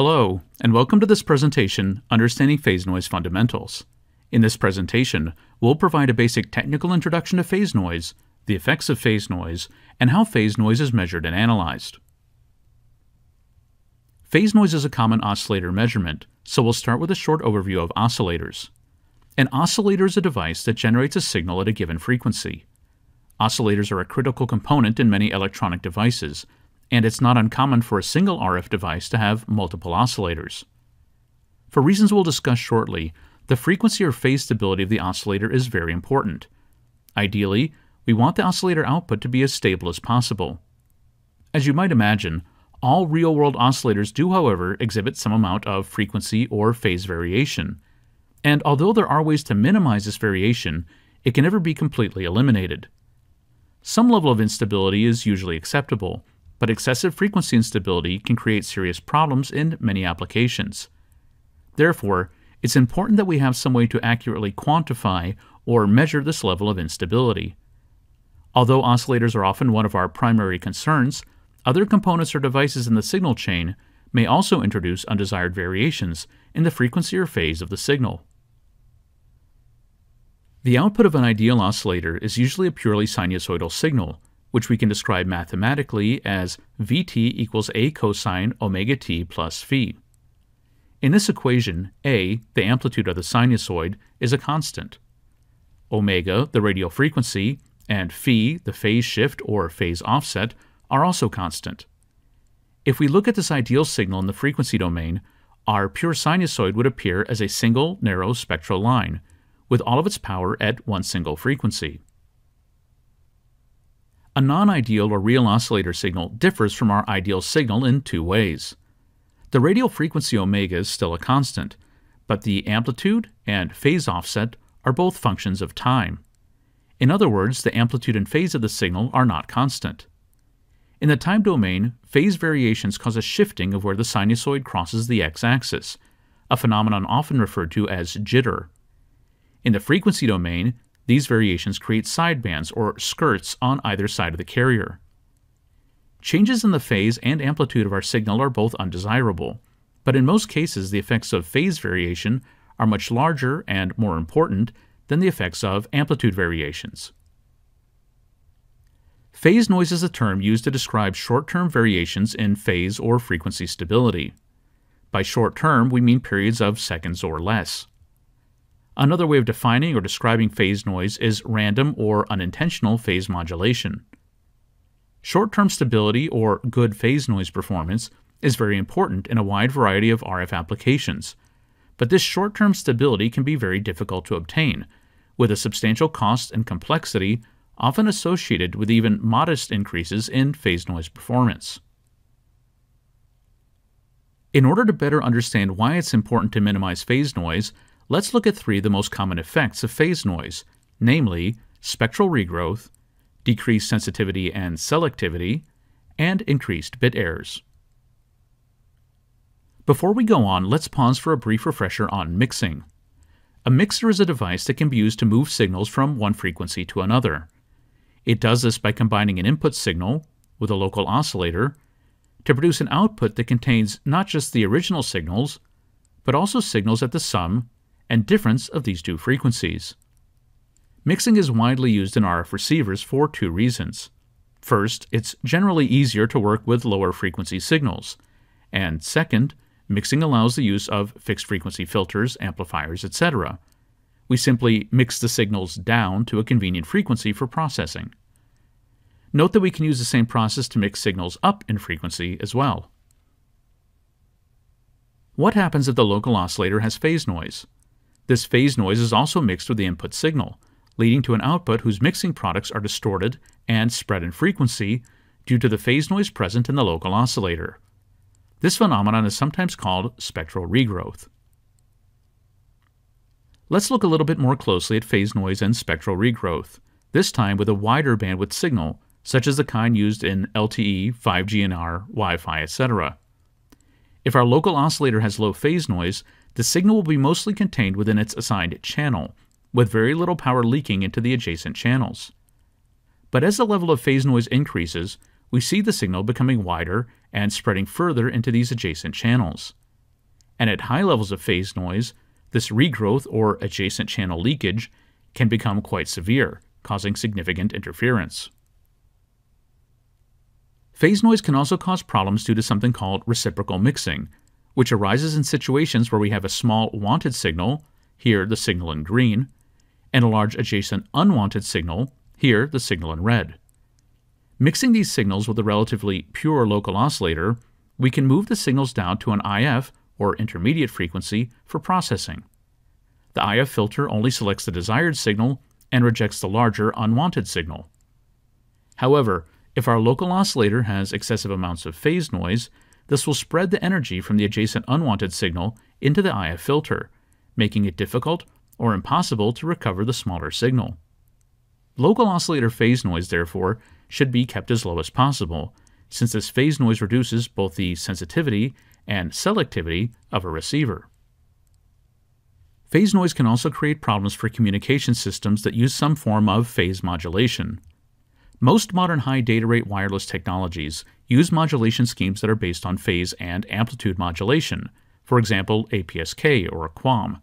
Hello, and welcome to this presentation, Understanding Phase Noise Fundamentals. In this presentation, we'll provide a basic technical introduction to phase noise, the effects of phase noise, and how phase noise is measured and analyzed. Phase noise is a common oscillator measurement, so we'll start with a short overview of oscillators. An oscillator is a device that generates a signal at a given frequency. Oscillators are a critical component in many electronic devices, and it's not uncommon for a single RF device to have multiple oscillators. For reasons we'll discuss shortly, the frequency or phase stability of the oscillator is very important. Ideally, we want the oscillator output to be as stable as possible. As you might imagine, all real-world oscillators do, however, exhibit some amount of frequency or phase variation. And although there are ways to minimize this variation, it can never be completely eliminated. Some level of instability is usually acceptable, but excessive frequency instability can create serious problems in many applications. Therefore, it's important that we have some way to accurately quantify or measure this level of instability. Although oscillators are often one of our primary concerns, other components or devices in the signal chain may also introduce undesired variations in the frequency or phase of the signal. The output of an ideal oscillator is usually a purely sinusoidal signal, which we can describe mathematically as Vt equals a cosine omega t plus phi. In this equation, a, the amplitude of the sinusoid, is a constant. Omega, the radial frequency, and phi, the phase shift or phase offset, are also constant. If we look at this ideal signal in the frequency domain, our pure sinusoid would appear as a single narrow spectral line, with all of its power at one single frequency. A non-ideal or real oscillator signal differs from our ideal signal in two ways. The radial frequency omega is still a constant, but the amplitude and phase offset are both functions of time. In other words, the amplitude and phase of the signal are not constant. In the time domain, phase variations cause a shifting of where the sinusoid crosses the x-axis, a phenomenon often referred to as jitter. In the frequency domain, these variations create sidebands or skirts on either side of the carrier. Changes in the phase and amplitude of our signal are both undesirable, but in most cases the effects of phase variation are much larger and more important than the effects of amplitude variations. Phase noise is a term used to describe short-term variations in phase or frequency stability. By short-term, we mean periods of seconds or less. Another way of defining or describing phase noise is random or unintentional phase modulation. Short-term stability or good phase noise performance is very important in a wide variety of RF applications, but this short-term stability can be very difficult to obtain, with a substantial cost and complexity often associated with even modest increases in phase noise performance. In order to better understand why it's important to minimize phase noise, let's look at three of the most common effects of phase noise, namely spectral regrowth, decreased sensitivity and selectivity, and increased bit errors. Before we go on, let's pause for a brief refresher on mixing. A mixer is a device that can be used to move signals from one frequency to another. It does this by combining an input signal with a local oscillator to produce an output that contains not just the original signals, but also signals at the sum and difference of these two frequencies. Mixing is widely used in RF receivers for two reasons. First, it's generally easier to work with lower frequency signals. And second, mixing allows the use of fixed frequency filters, amplifiers, etc. We simply mix the signals down to a convenient frequency for processing. Note that we can use the same process to mix signals up in frequency as well. What happens if the local oscillator has phase noise? This phase noise is also mixed with the input signal, leading to an output whose mixing products are distorted and spread in frequency due to the phase noise present in the local oscillator. This phenomenon is sometimes called spectral regrowth. Let's look a little bit more closely at phase noise and spectral regrowth, this time with a wider bandwidth signal, such as the kind used in LTE, 5GNR, Wi-Fi, etc. If our local oscillator has low phase noise, the signal will be mostly contained within its assigned channel, with very little power leaking into the adjacent channels. But as the level of phase noise increases, we see the signal becoming wider and spreading further into these adjacent channels. and at high levels of phase noise, this regrowth or adjacent channel leakage can become quite severe, causing significant interference. Phase noise can also cause problems due to something called reciprocal mixing, which arises in situations where we have a small wanted signal, here the signal in green, and a large adjacent unwanted signal, here the signal in red. Mixing these signals with a relatively pure local oscillator, we can move the signals down to an IF, or intermediate frequency, for processing. The IF filter only selects the desired signal and rejects the larger unwanted signal. However, if our local oscillator has excessive amounts of phase noise, this will spread the energy from the adjacent unwanted signal into the IF filter, making it difficult or impossible to recover the smaller signal. Local oscillator phase noise, therefore, should be kept as low as possible, since this phase noise reduces both the sensitivity and selectivity of a receiver. Phase noise can also create problems for communication systems that use some form of phase modulation. Most modern high data rate wireless technologies use modulation schemes that are based on phase and amplitude modulation, for example, APSK or QAM.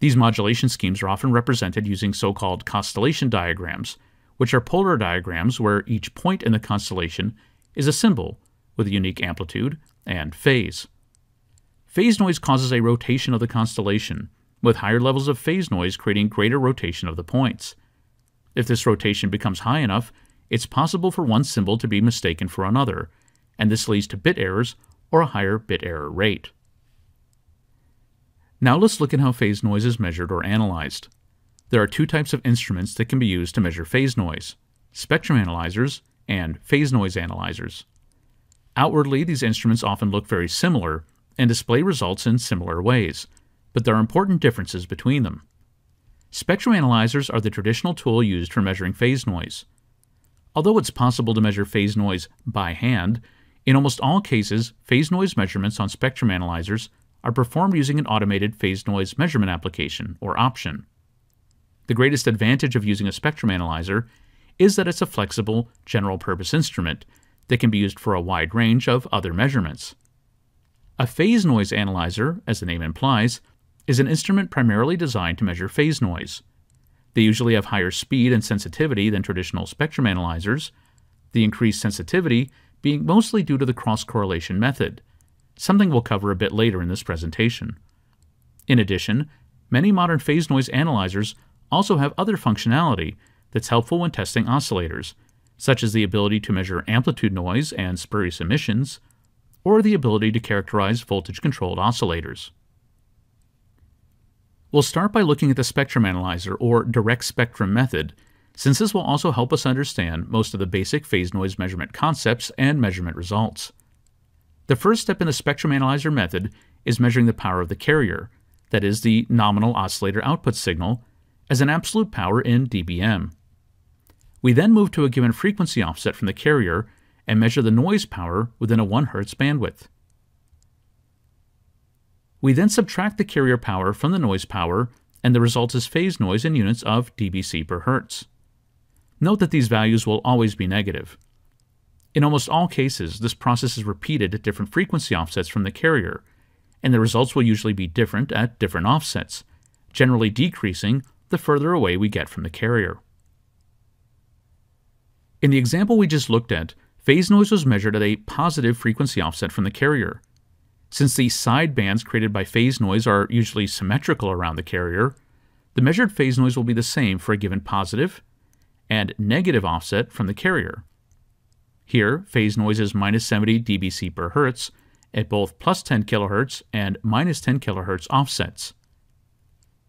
These modulation schemes are often represented using so called constellation diagrams, which are polar diagrams where each point in the constellation is a symbol with a unique amplitude and phase. Phase noise causes a rotation of the constellation, with higher levels of phase noise creating greater rotation of the points. If this rotation becomes high enough, it's possible for one symbol to be mistaken for another, and this leads to bit errors or a higher bit error rate. Now let's look at how phase noise is measured or analyzed. There are two types of instruments that can be used to measure phase noise spectrum analyzers and phase noise analyzers. Outwardly, these instruments often look very similar and display results in similar ways, but there are important differences between them. Spectrum analyzers are the traditional tool used for measuring phase noise. Although it's possible to measure phase noise by hand, in almost all cases, phase noise measurements on spectrum analyzers are performed using an automated phase noise measurement application, or option. The greatest advantage of using a spectrum analyzer is that it's a flexible, general purpose instrument that can be used for a wide range of other measurements. A phase noise analyzer, as the name implies, is an instrument primarily designed to measure phase noise. They usually have higher speed and sensitivity than traditional spectrum analyzers, the increased sensitivity being mostly due to the cross correlation method, something we'll cover a bit later in this presentation. In addition, many modern phase noise analyzers also have other functionality that's helpful when testing oscillators, such as the ability to measure amplitude noise and spurious emissions, or the ability to characterize voltage controlled oscillators. We'll start by looking at the spectrum analyzer or direct spectrum method, since this will also help us understand most of the basic phase noise measurement concepts and measurement results. The first step in the spectrum analyzer method is measuring the power of the carrier, that is, the nominal oscillator output signal, as an absolute power in dBm. We then move to a given frequency offset from the carrier and measure the noise power within a 1 Hz bandwidth. We then subtract the carrier power from the noise power, and the result is phase noise in units of dBc per Hertz. Note that these values will always be negative. In almost all cases, this process is repeated at different frequency offsets from the carrier, and the results will usually be different at different offsets, generally decreasing the further away we get from the carrier. In the example we just looked at, phase noise was measured at a positive frequency offset from the carrier, since the side bands created by phase noise are usually symmetrical around the carrier, the measured phase noise will be the same for a given positive and negative offset from the carrier. Here, phase noise is minus 70 dBc per Hertz at both plus 10 kHz and minus 10 kHz offsets.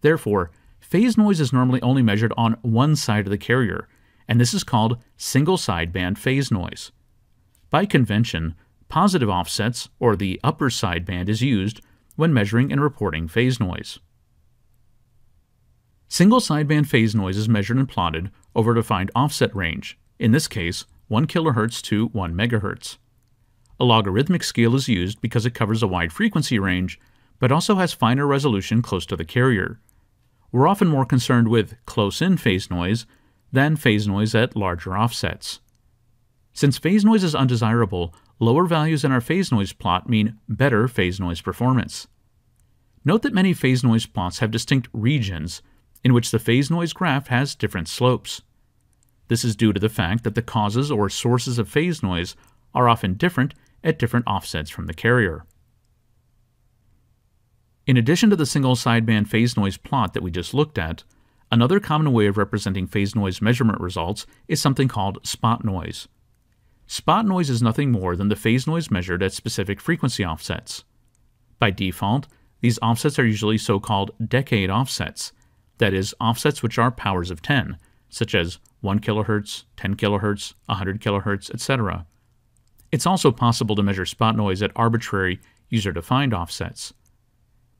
Therefore, phase noise is normally only measured on one side of the carrier, and this is called single sideband phase noise. By convention, Positive offsets, or the upper sideband, is used when measuring and reporting phase noise. Single sideband phase noise is measured and plotted over a defined offset range, in this case 1 kHz to 1 MHz. A logarithmic scale is used because it covers a wide frequency range, but also has finer resolution close to the carrier. We're often more concerned with close-in phase noise than phase noise at larger offsets. Since phase noise is undesirable, lower values in our phase noise plot mean better phase noise performance. Note that many phase noise plots have distinct regions in which the phase noise graph has different slopes. This is due to the fact that the causes or sources of phase noise are often different at different offsets from the carrier. In addition to the single sideband phase noise plot that we just looked at, another common way of representing phase noise measurement results is something called spot noise. Spot noise is nothing more than the phase noise measured at specific frequency offsets. By default, these offsets are usually so-called decade offsets, that is, offsets which are powers of 10, such as 1 kHz, 10 kHz, 100 kHz, etc. It's also possible to measure spot noise at arbitrary, user-defined offsets.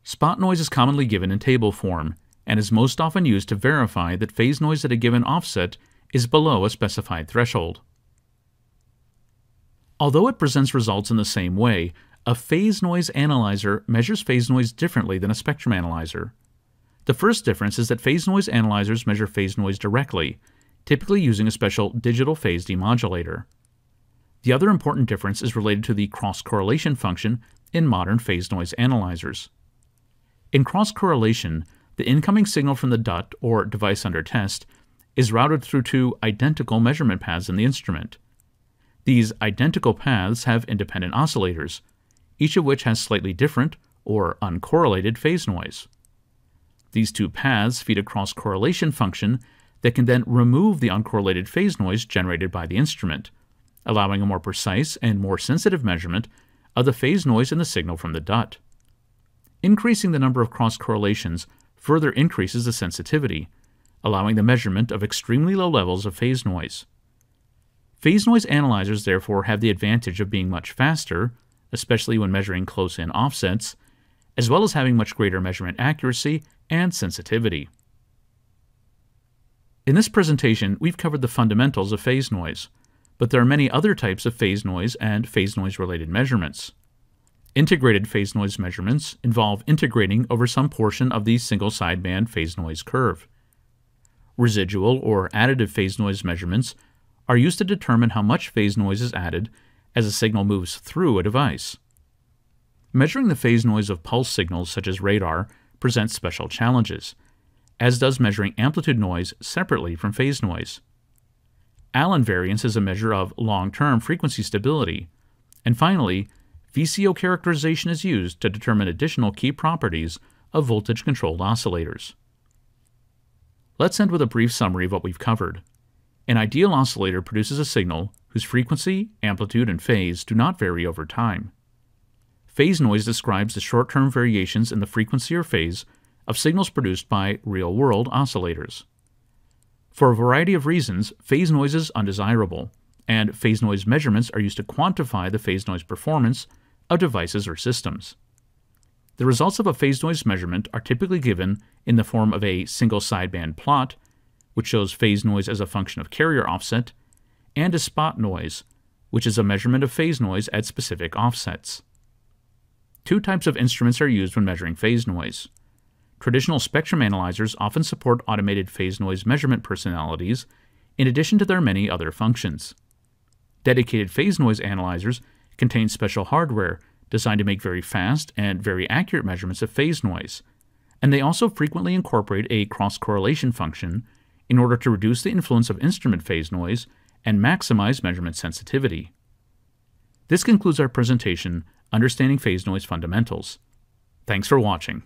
Spot noise is commonly given in table form and is most often used to verify that phase noise at a given offset is below a specified threshold. Although it presents results in the same way, a phase noise analyzer measures phase noise differently than a spectrum analyzer. The first difference is that phase noise analyzers measure phase noise directly, typically using a special digital phase demodulator. The other important difference is related to the cross correlation function in modern phase noise analyzers. In cross correlation, the incoming signal from the DUT, or device under test, is routed through two identical measurement paths in the instrument. These identical paths have independent oscillators, each of which has slightly different, or uncorrelated, phase noise. These two paths feed a cross correlation function that can then remove the uncorrelated phase noise generated by the instrument, allowing a more precise and more sensitive measurement of the phase noise in the signal from the DUT. Increasing the number of cross correlations further increases the sensitivity, allowing the measurement of extremely low levels of phase noise. Phase noise analyzers therefore have the advantage of being much faster, especially when measuring close in offsets, as well as having much greater measurement accuracy and sensitivity. In this presentation, we've covered the fundamentals of phase noise, but there are many other types of phase noise and phase noise related measurements. Integrated phase noise measurements involve integrating over some portion of the single sideband phase noise curve. Residual or additive phase noise measurements are used to determine how much phase noise is added as a signal moves through a device. Measuring the phase noise of pulse signals such as radar presents special challenges, as does measuring amplitude noise separately from phase noise. Allan variance is a measure of long-term frequency stability. And finally, VCO characterization is used to determine additional key properties of voltage-controlled oscillators. Let's end with a brief summary of what we've covered. An ideal oscillator produces a signal whose frequency, amplitude, and phase do not vary over time. Phase noise describes the short-term variations in the frequency or phase of signals produced by real-world oscillators. For a variety of reasons, phase noise is undesirable, and phase noise measurements are used to quantify the phase noise performance of devices or systems. The results of a phase noise measurement are typically given in the form of a single sideband plot, which shows phase noise as a function of carrier offset, and a spot noise, which is a measurement of phase noise at specific offsets. Two types of instruments are used when measuring phase noise. Traditional spectrum analyzers often support automated phase noise measurement personalities in addition to their many other functions. Dedicated phase noise analyzers contain special hardware designed to make very fast and very accurate measurements of phase noise, and they also frequently incorporate a cross correlation function in order to reduce the influence of instrument phase noise and maximize measurement sensitivity. This concludes our presentation, Understanding Phase Noise Fundamentals. Thanks for watching.